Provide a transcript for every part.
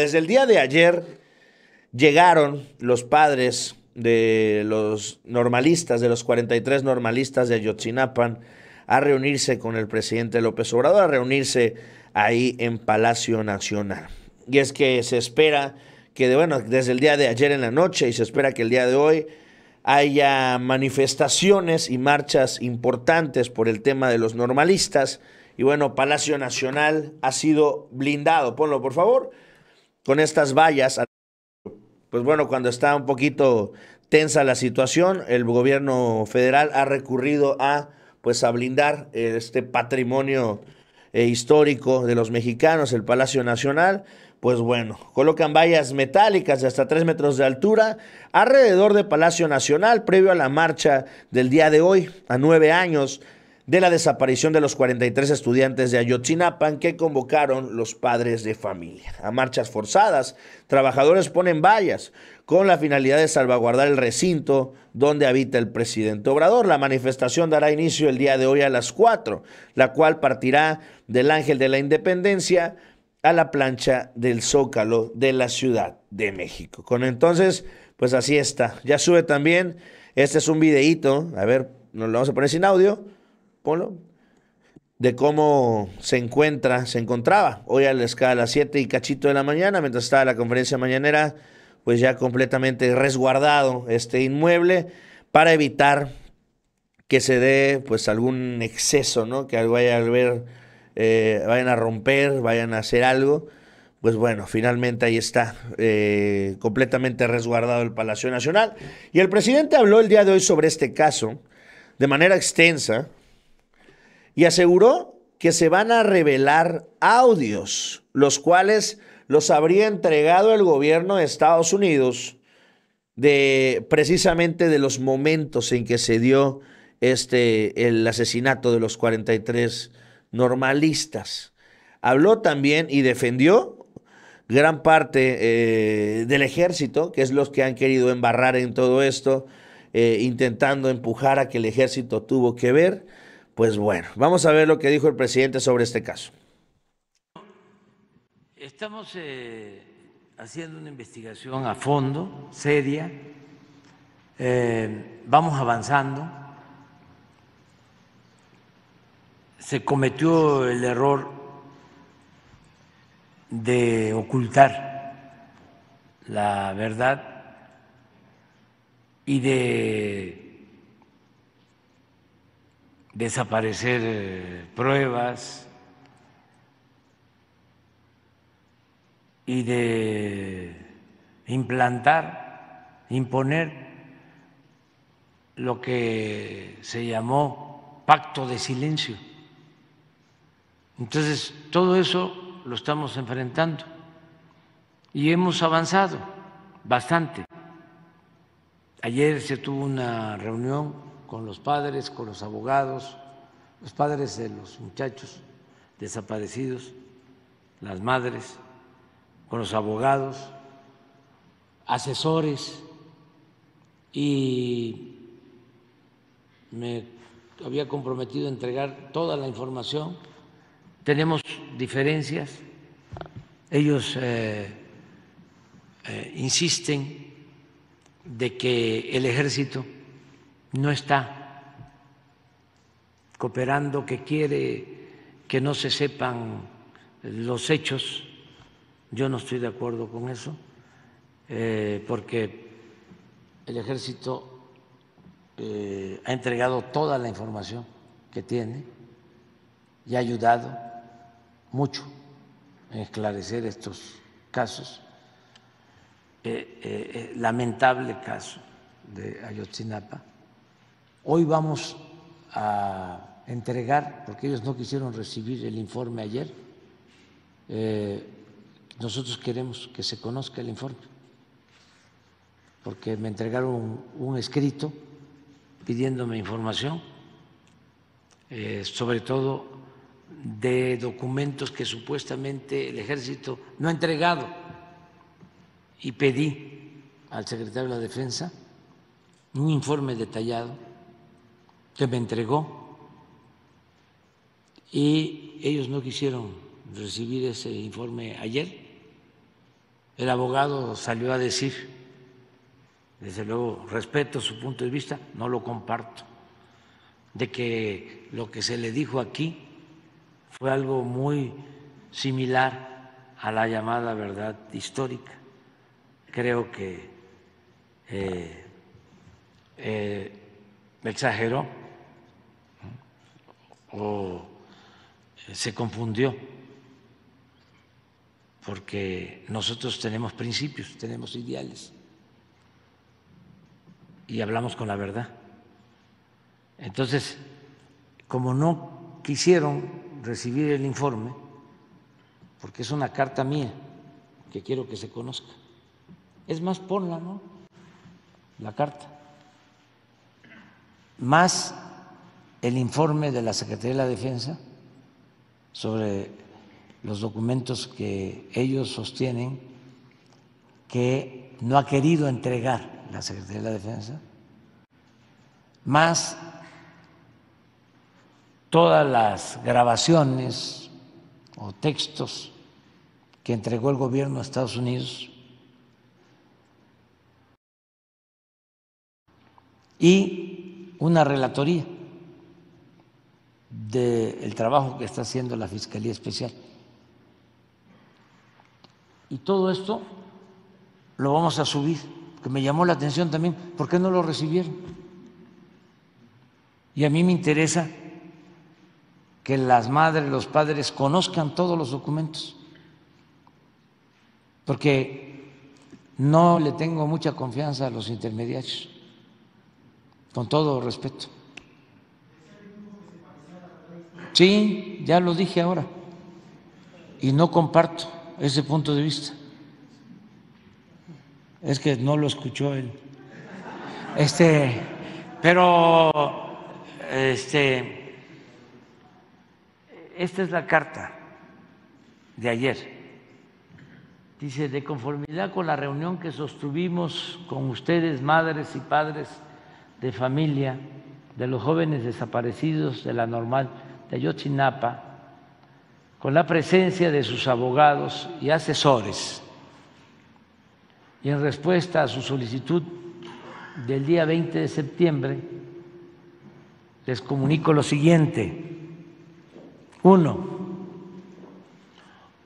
Desde el día de ayer llegaron los padres de los normalistas, de los 43 normalistas de Ayotzinapan, a reunirse con el presidente López Obrador, a reunirse ahí en Palacio Nacional. Y es que se espera que, de, bueno, desde el día de ayer en la noche y se espera que el día de hoy haya manifestaciones y marchas importantes por el tema de los normalistas. Y bueno, Palacio Nacional ha sido blindado. Ponlo, por favor, con estas vallas pues bueno, cuando está un poquito tensa la situación, el gobierno federal ha recurrido a pues a blindar este patrimonio eh, histórico de los mexicanos, el Palacio Nacional, pues bueno, colocan vallas metálicas de hasta tres metros de altura alrededor del Palacio Nacional, previo a la marcha del día de hoy, a nueve años de la desaparición de los 43 estudiantes de Ayotzinapan que convocaron los padres de familia. A marchas forzadas, trabajadores ponen vallas con la finalidad de salvaguardar el recinto donde habita el presidente Obrador. La manifestación dará inicio el día de hoy a las 4, la cual partirá del Ángel de la Independencia a la plancha del Zócalo de la Ciudad de México. Con entonces, pues así está. Ya sube también, este es un videíto, a ver, nos lo vamos a poner sin audio ponlo, de cómo se encuentra, se encontraba hoy a las 7 y cachito de la mañana, mientras estaba la conferencia mañanera, pues ya completamente resguardado este inmueble para evitar que se dé pues algún exceso, ¿no? Que vaya a ver, eh, vayan a romper, vayan a hacer algo. Pues bueno, finalmente ahí está, eh, completamente resguardado el Palacio Nacional. Y el presidente habló el día de hoy sobre este caso de manera extensa, y aseguró que se van a revelar audios, los cuales los habría entregado el gobierno de Estados Unidos de precisamente de los momentos en que se dio este el asesinato de los 43 normalistas. Habló también y defendió gran parte eh, del ejército, que es los que han querido embarrar en todo esto, eh, intentando empujar a que el ejército tuvo que ver. Pues bueno, vamos a ver lo que dijo el presidente sobre este caso. Estamos eh, haciendo una investigación a fondo, seria, eh, vamos avanzando. Se cometió el error de ocultar la verdad y de desaparecer eh, pruebas y de implantar, imponer lo que se llamó pacto de silencio. Entonces, todo eso lo estamos enfrentando y hemos avanzado bastante. Ayer se tuvo una reunión con los padres, con los abogados, los padres de los muchachos desaparecidos, las madres, con los abogados, asesores y me había comprometido a entregar toda la información. Tenemos diferencias, ellos eh, eh, insisten de que el ejército no está cooperando, que quiere que no se sepan los hechos. Yo no estoy de acuerdo con eso, eh, porque el ejército eh, ha entregado toda la información que tiene y ha ayudado mucho en esclarecer estos casos. Eh, lamentable caso de Ayotzinapa Hoy vamos a entregar, porque ellos no quisieron recibir el informe ayer, eh, nosotros queremos que se conozca el informe, porque me entregaron un, escrito pidiéndome información, eh, sobre todo de documentos que supuestamente el ejército no ha entregado. Y pedí al secretario de la Defensa un informe detallado que me entregó y ellos no quisieron recibir ese informe ayer el abogado salió a decir, desde luego respeto su punto de vista, no lo comparto, de que lo que se le dijo aquí fue algo muy similar a la llamada verdad histórica. Creo que eh, eh, exageró o se confundió, porque nosotros tenemos principios, tenemos ideales y hablamos con la verdad. Entonces, como no quisieron recibir el informe, porque es una carta mía que quiero que se conozca, es más, ponla, ¿no? La carta. Más el informe de la Secretaría de la Defensa sobre los documentos que ellos sostienen que no ha querido entregar la Secretaría de la Defensa, más todas las grabaciones o textos que entregó el gobierno de Estados Unidos y una relatoría del trabajo que está haciendo la Fiscalía Especial. Y todo esto lo vamos a subir, que me llamó la atención también, ¿por qué no lo recibieron? Y a mí me interesa que las madres, los padres conozcan todos los documentos, porque no le tengo mucha confianza a los intermediarios, con todo respeto. Sí, ya lo dije ahora. Y no comparto ese punto de vista. Es que no lo escuchó él. Este, pero este esta es la carta de ayer. Dice, de conformidad con la reunión que sostuvimos con ustedes, madres y padres de familia de los jóvenes desaparecidos de la normal de Ayotzinapa, con la presencia de sus abogados y asesores, y en respuesta a su solicitud del día 20 de septiembre, les comunico lo siguiente. Uno,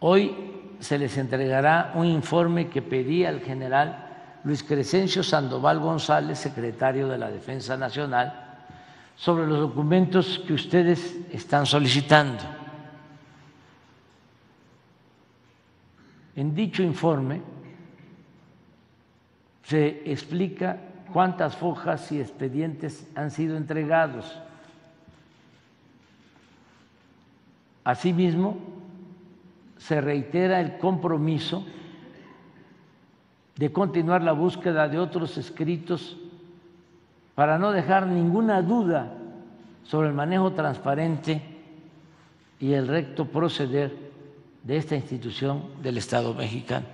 hoy se les entregará un informe que pedía al general Luis Crescencio Sandoval González, secretario de la Defensa Nacional, sobre los documentos que ustedes están solicitando. En dicho informe se explica cuántas fojas y expedientes han sido entregados. Asimismo, se reitera el compromiso de continuar la búsqueda de otros escritos para no dejar ninguna duda sobre el manejo transparente y el recto proceder de esta institución del Estado mexicano.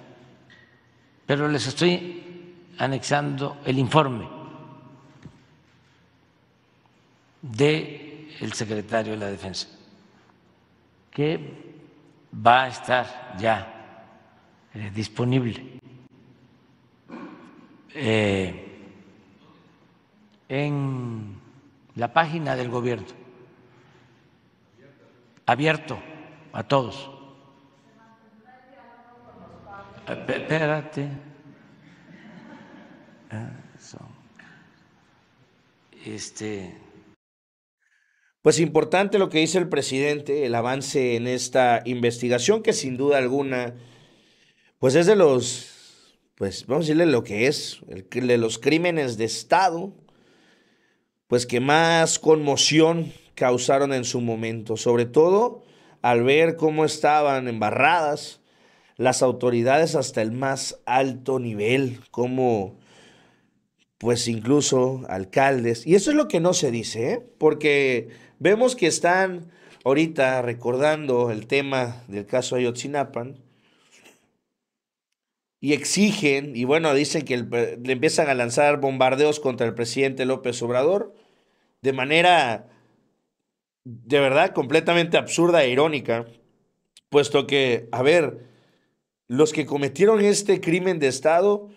Pero les estoy anexando el informe del secretario de la Defensa, que va a estar ya eh, disponible. Eh, en la página del gobierno, abierto a todos. Espérate. Ah, este. Pues importante lo que dice el presidente, el avance en esta investigación que sin duda alguna, pues es de los, pues vamos a decirle lo que es, el, de los crímenes de Estado, pues que más conmoción causaron en su momento, sobre todo al ver cómo estaban embarradas las autoridades hasta el más alto nivel, como pues incluso alcaldes. Y eso es lo que no se dice, ¿eh? porque vemos que están ahorita recordando el tema del caso Ayotzinapan y exigen, y bueno, dicen que le empiezan a lanzar bombardeos contra el presidente López Obrador de manera de verdad completamente absurda e irónica, puesto que, a ver, los que cometieron este crimen de Estado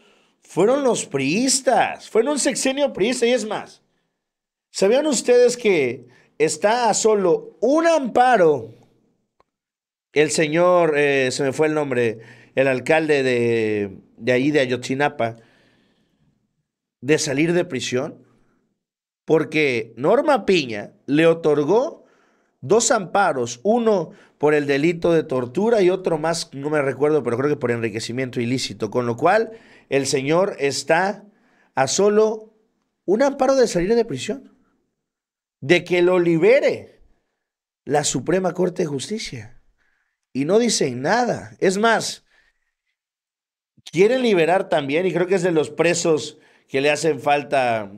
fueron los priistas, fueron un sexenio priista y es más. ¿Sabían ustedes que está a solo un amparo el señor, eh, se me fue el nombre, el alcalde de, de ahí, de Ayotzinapa, de salir de prisión? Porque Norma Piña le otorgó dos amparos, uno por el delito de tortura y otro más, no me recuerdo, pero creo que por enriquecimiento ilícito, con lo cual el señor está a solo un amparo de salir de prisión, de que lo libere la Suprema Corte de Justicia. Y no dicen nada. Es más, quieren liberar también, y creo que es de los presos que le hacen falta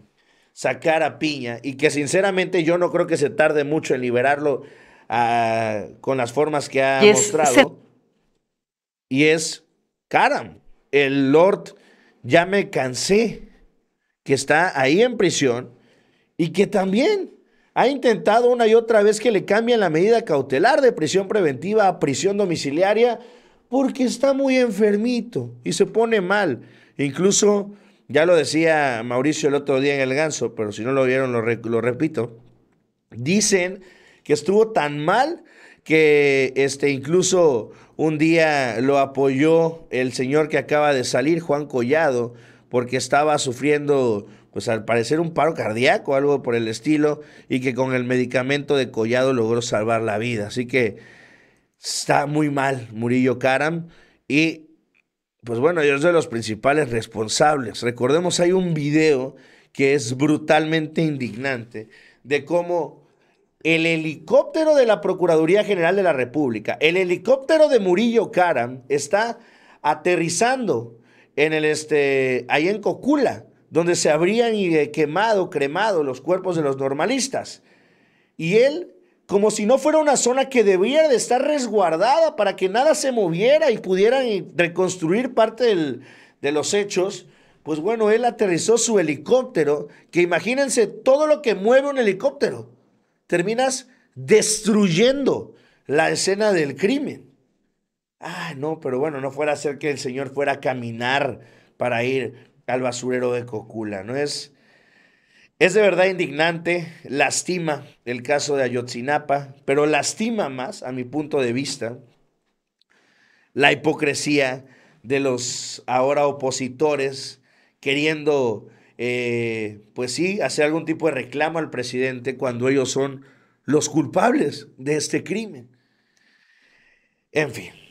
sacar a Piña, y que sinceramente yo no creo que se tarde mucho en liberarlo ah, con las formas que ha mostrado. Y es Karam, el Lord, ya me cansé, que está ahí en prisión y que también ha intentado una y otra vez que le cambien la medida cautelar de prisión preventiva a prisión domiciliaria porque está muy enfermito y se pone mal. Incluso, ya lo decía Mauricio el otro día en el ganso, pero si no lo vieron, lo, repito, dicen que estuvo tan mal que este, incluso un día lo apoyó el señor que acaba de salir, Juan Collado, porque estaba sufriendo, pues al parecer, un paro cardíaco, algo por el estilo, y que con el medicamento de Collado logró salvar la vida. Así que está muy mal Murillo Karam y, pues bueno, ellos de los principales responsables. Recordemos, hay un video que es brutalmente indignante de cómo el helicóptero de la Procuraduría General de la República, el helicóptero de Murillo Karam, está aterrizando en el este, ahí en Cocula, donde se habrían eh, quemado, cremado los cuerpos de los normalistas. Y él, como si no fuera una zona que debiera de estar resguardada para que nada se moviera y pudieran reconstruir parte de los hechos, pues bueno, él aterrizó su helicóptero, que imagínense todo lo que mueve un helicóptero terminas destruyendo la escena del crimen. Ah, no, pero bueno, no fuera a ser que el Señor fuera a caminar para ir al basurero de Cocula, ¿no? Es, es de verdad indignante, lastima el caso de Ayotzinapa, pero lastima más, a mi punto de vista, la hipocresía de los ahora opositores queriendo eh, pues sí, hacer algún tipo de reclamo al presidente cuando ellos son los culpables de este crimen. En fin.